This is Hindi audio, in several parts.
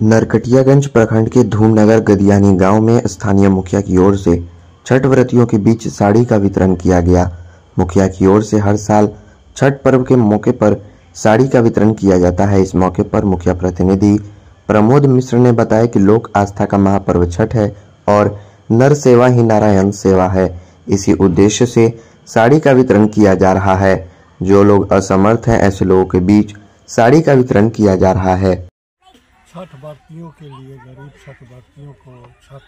नरकटियागंज प्रखंड के धूमनगर गदियानी गाँव में स्थानीय मुखिया की ओर से छठ व्रतियों के बीच साड़ी का वितरण किया गया। मुखिया की ओर से हर साल छठ पर्व के मौके पर साड़ी का वितरण किया जाता है। इस मौके पर मुखिया प्रतिनिधि प्रमोद मिश्र ने बताया कि लोक आस्था का महापर्व छठ है और नर सेवा ही नारायण सेवा है। इसी उद्देश्य से साड़ी का वितरण किया जा रहा है। जो लोग असमर्थ हैं, ऐसे लोगों के बीच साड़ी का वितरण किया जा रहा है। छठ व्रतियों के लिए गरीब छठ व्रतियों को छठ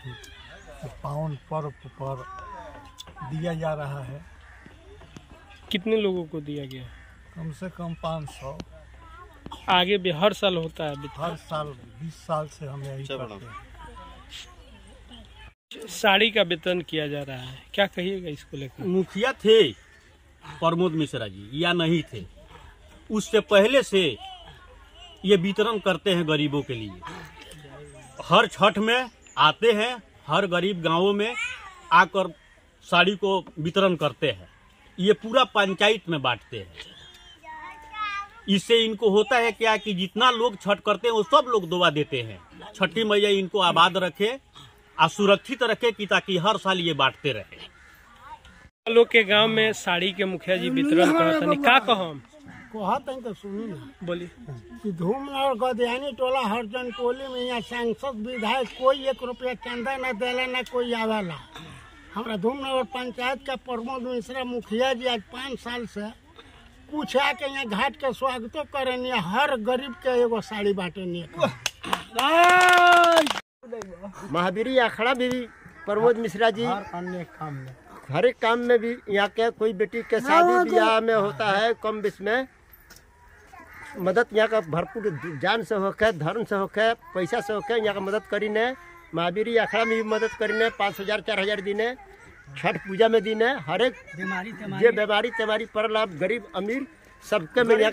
पावन पर्व पर दिया जा रहा है। कितने लोगों को दिया गया? कम से कम पाँच सौ। आगे भी हर साल होता है हर साल बीस साल से हम यही करते हैं। साड़ी का वितरण किया जा रहा है। क्या कहिएगा इसको लेकर? मुखिया थे प्रमोद मिश्रा जी या नहीं थे? उससे पहले से ये वितरण करते हैं गरीबों के लिए। हर छठ में आते हैं, हर गरीब गाँवों में आकर साड़ी को वितरण करते हैं। ये पूरा पंचायत में बांटते हैं। इससे इनको होता है क्या कि जितना लोग छठ करते हैं, वो सब लोग दुआ देते हैं। छठी मैया इनको आबाद रखे और सुरक्षित रखे कि ताकि हर साल ये बांटते रहे। लोग के गाँव में साड़ी के मुखिया जी वितरण करत का कहम? कहत हैं तो सुनी ना। बोली कि धूमनगर गदियानी टोला हरजन टोली में यहाँ सांसद विधायक कोई एक रुपया चंदा न देला न कोई आवेला। हमारा धूमनगर पंचायत का प्रमोद मिश्रा मुखिया जी आज पाँच साल से कुछ आके यहाँ घाट के स्वागतो करेनी हर गरीब के एगो साड़ी बांटेनी महावीरी अखाड़ा भी प्रमोद मिश्रा जी। अन्य काम में। हर एक काम में भी यहाँ के कोई बेटी के शादी ब्याह में होता है कम बेस में। मदद यहाँ का भरपूर जान से होके धर्म से होके पैसा से होके यहाँ का मदद करीने महावीरी अखाड़ा में भी मदद करीने पाँच हज़ार चार हज़ार दिने छठ पूजा में दिने हर एक जे बीमारी तेमारी पड़ल अब गरीब अमीर सबके में यहाँ